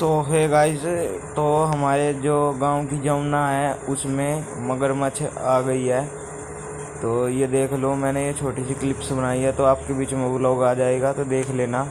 सो है गाइस तो हमारे जो गाँव की जमुना है, उसमें मगरमच्छ आ गई है। तो ये देख लो, मैंने ये छोटी सी क्लिप्स बनाई है तो आपके बीच में वो लोग आ जाएगा तो देख लेना।